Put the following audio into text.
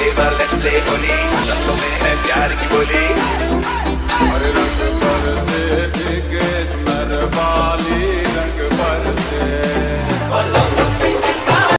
flavor, let's play Holi रंगों में है प्यार की बोली और रंग